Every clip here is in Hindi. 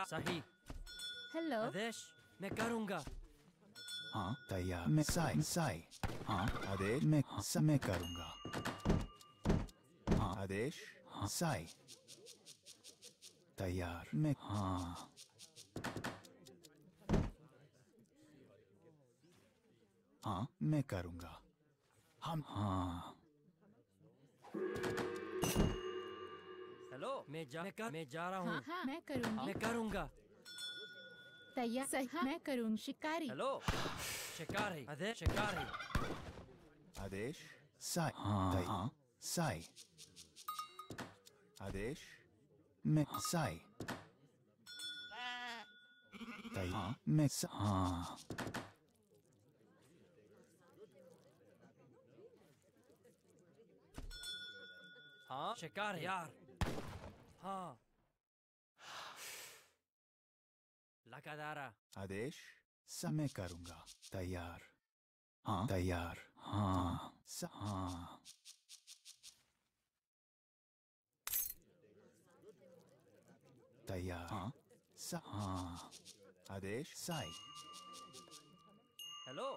या सही। हेलो आदेश मैं करूँगा। हाँ तैयार। मैं साई साई। हाँ आदेश मैं स- मैं करूँगा। हाँ आदेश हाँ साई। तैयार मैं हाँ। हाँ मैं करूँगा। हम हाँ। हेलो। मैं जा मैं, कर, मैं जा रहा हूँ। हाँ हाँ। मैं करूँगी। मैं करूँगा। तैयार सही। हाँ, मैं करूँगी। शिकारी। हेलो। शिकारी। आदेश शिकारी। आदेश साई हाँ हाँ। साई। आदेश मैं साई। तैयार हाँ। मैं स- हाँ। हाँ शिकारी। यार। हाँ। लकादारा। आदेश? समय करूँगा। तैयार। हाँ। तैयार। हाँ। स, हाँ। तैयार। हाँ। स, हाँ। आदेश? साई। हेलो?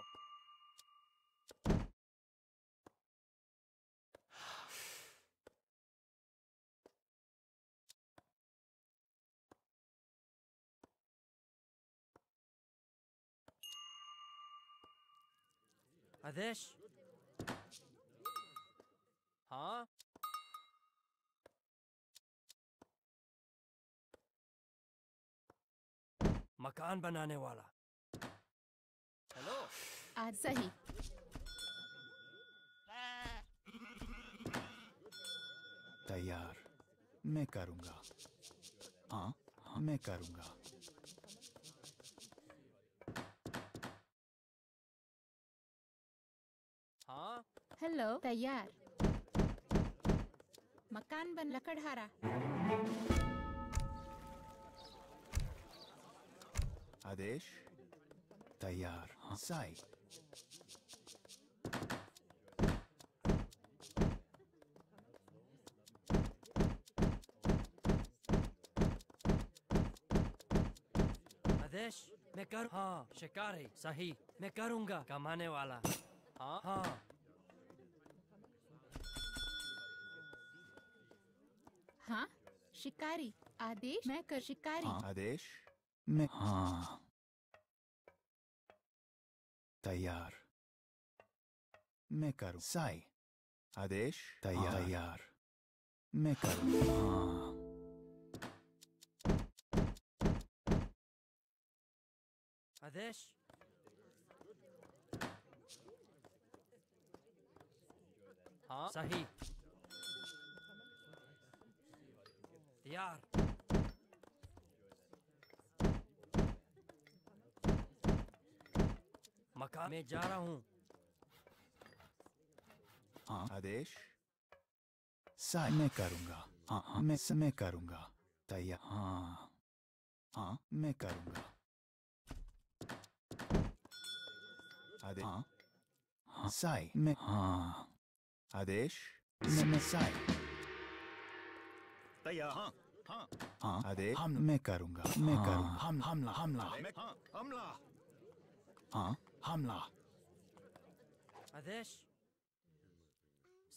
आदेश हाँ? मकान बनाने वाला। हेलो? आज सही। तैयार। मैं करूँगा। हाँ हाँ मैं करूँगा। हेलो तैयार। मकान बन लकड़हारा। आदेश। तैयार। हाँ। साई। आदेश मैं कर हाँ शिकारी सही मैं करूँगा कमाने वाला। हाँ। हाँ। हाँ शिकारी आदेश मैं कर शिकारी। हाँ। आदेश? मैं हाँ। तैयार। मैं करूँ। साई। आदेश? तैयार। तैयार। मैं करूँ। हाँ। आदेश। हाँ। सही। यार मकान में जा रहा हूँ। हाँ। आदेश? साई मैं करूँगा। हाँ हाँ मैं मैं करूँगा। तैयार हाँ हाँ मैं करूँगा। आदेश हाँ हाँ साई मैं हाँ। आदेश? मैं मैं साई। तैयार हाँ हाँ। हाँ। आदेश हम मैं करूँगा मैं करूँगा। हम हमला हमला। हाँ हमला। हाँ हमला। आदेश।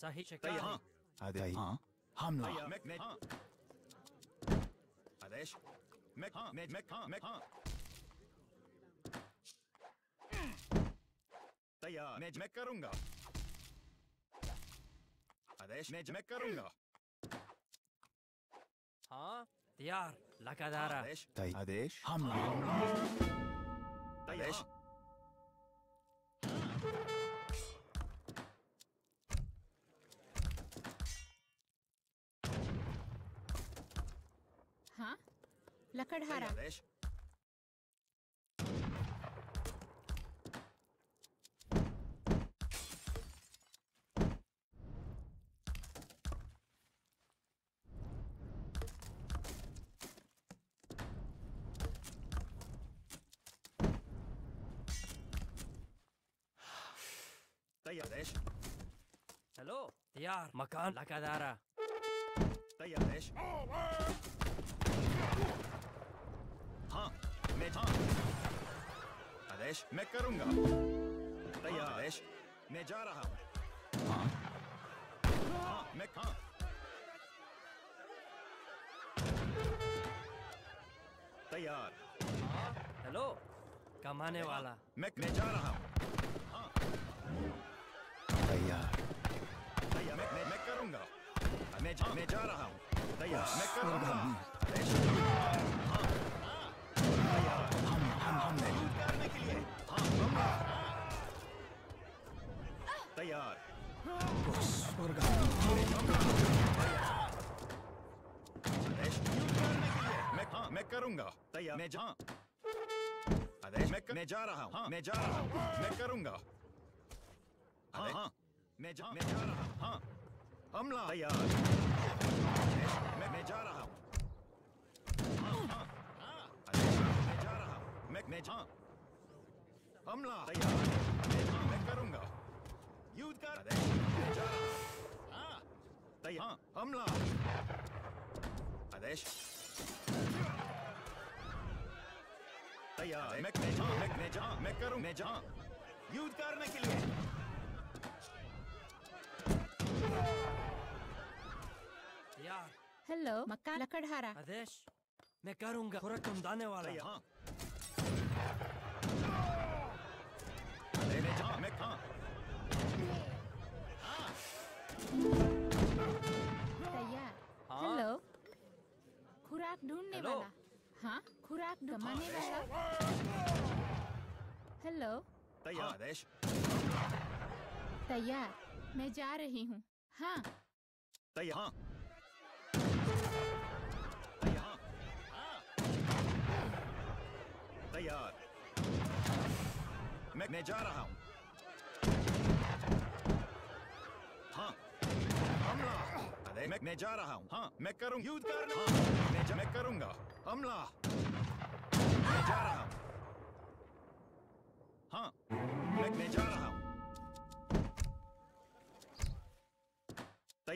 सही तैयार हाँ। आदेश। हाँ हमला। हाँ। आदेश। मैं हाँ मैं मैं हाँ मैं हाँ। तैयार मैं मैं करूँगा। आदेश मैं मैं करूँगा। हाँ? तैयार लगातार। आदेश। तै आदेश। हाँ? लकड़हारा। आदेश। तैयार हेलो? तैयार। मकान। लकादारा तैयार हाँ। मैं हाँ। आदेश मैं करूँगा। तैयार आदेश मैं जा रहा हूँ। हाँ। हाँ मैं हाँ। तैयार। हेलो? कमाने वाला। मैं मैं जा रहा हूँ। हाँ। तैयार। मैं मैं, करूँगा मैं जा मैं जा रहा हूँ तैयार मैं करूँगा तैयार मैं मैं जा मैं जा रहा हाँ मैं जा रहा हूँ मैं करूँगा हाँ हाँ। मैं जा मैं जा रहा हूँ। हाँ। हमला। तैयार। मैं मैं जा रहा हूँ। हाँ। हाँ हाँ मैं जा रहा हूँ। मैं मैं जा हमला। तैयार। मैं हाँ मैं करूँगा। युद्ध कर। मैं जा रहा हूँ। हाँ। तैयार। हाँ। हमला। आदेश तैयार। मैं मैं जहाँ मैं मैं जहाँ मैं करूँ। मैं जहाँ युद्ध करने के लिए। यार हेलो मकान लकड़हारा। आदेश मैं करूँगा। खुराक तुम दाने वाला। तैयार हाँ। मैं कहाँ तैयार। हाँ? हेलो खुराक ढूँढने वाला। हाँ खुराक कमाने वाला। हेलो तैयार तैयार मैं जा रही हूँ। हाँ। हाँ। तैयार। मैं मैं जा रहा हूँ। हाँ। हमला। अरे मैं मैं जा रहा हूँ। हाँ मैं करूँ युद्ध करना। हाँ मैं जा, मैं करूँगा। हमला। मैं जा रहा हूँ। हाँ। मैं मैं जा रहा हूँ।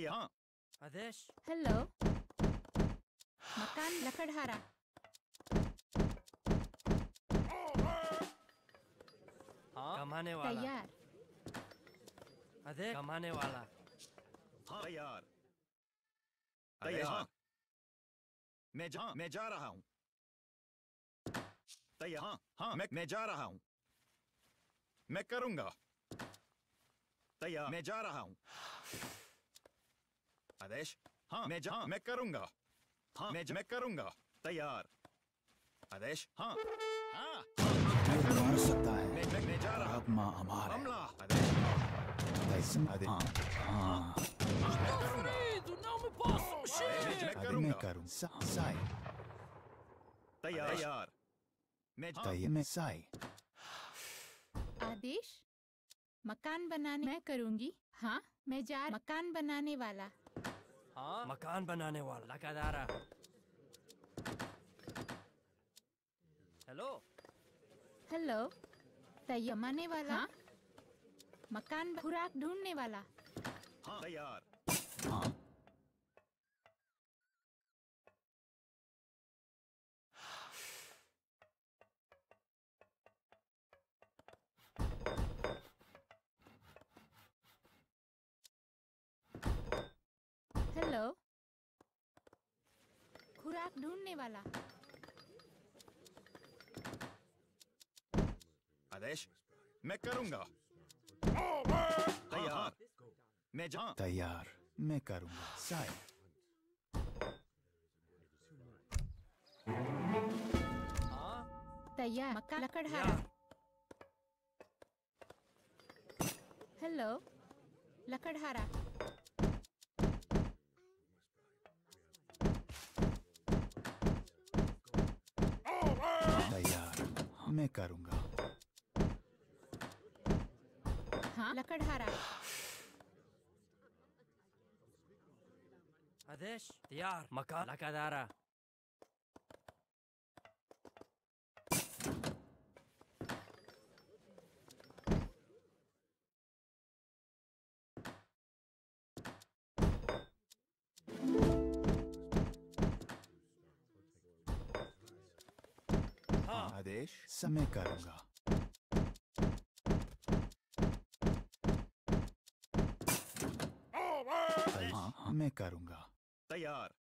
तैयार हाँ आदेश। हेलो। मकान लकड़हारा। हाँ? कमाने वाला। तैयार। आदेश। कमाने वाला। हाँ। तैयार। तैयार मैं जहाँ मैं जा रहा हूँ। तैयार। हाँ। हाँ। मैं मैं जा रहा हूँ। मैं करूँगा। तैयार। मैं जा रहा हूँ। आदेश? हाँ मैं जहाँ मैं करूँगा। हाँ। मैं मैं करूँगा। तैयार। आदेश? हाँ। हाँ। हो सकता है। मैं मैं मैं जा रहा। अब माँ हमारे हमला आदेश? तैसम अदे हाँ। हाँ। मैं करूँगा। मैं करूँगा साई। तैयार। तैयार मैं हाँ तय मैं साई। आदेश? मकान बनाने मैं करूँगी। हाँ? मैं जा मकान बनाने वाला। हाँ? मकान बनाने वाला। लकादारा हेलो? हेलो? तैयमाने वाला? हाँ? मकान खुराक ढूँढने वाला। हाँ। तैयार हाँ हेलो खुराक ढूँढने वाला। आदेश मैं करूँगा। तैयार। मैं जहाँ तैयार मैं करूँगा। हाँ तैयार मकान लकड़हारा। हेलो लकड़हारा तैयार मैं करूँगा। हाँ? लकड़हारा आदेश तैयार। मकान। लकादारा निर्देश समय करूँगा हाँ, हाँ मैं करूँगा। तैयार।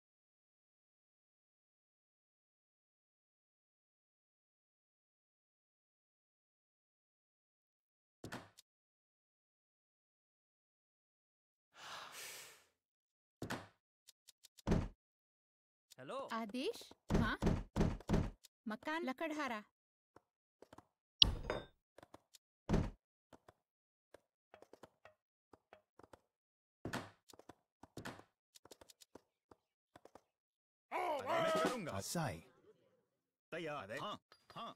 हेलो आदेश? हाँ? मकान लकड़हारा। करूँगा असाई तैयार है हाँ हाँ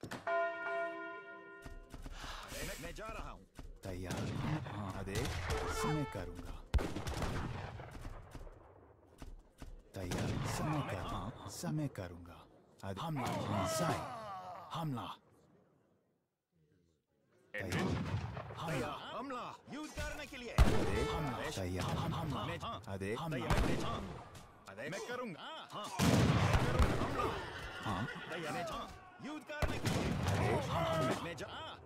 मैं, मैं जा रहा हूँ तैयार हाँ आदेश समय करूँगा तैयार समय कर हाँ समय करूँगा हमला हाँ साई हमला तैयार हमला हमला युद्ध करने के लिए। आदेश हमला तैयार हम हमला मैं हाँ हमला मैं हाँ। मैं करूँगा। हाँ। मैं हाँ मैं हाँ। युद्ध करने के लिए। आदेश हम मैं जा हाँ।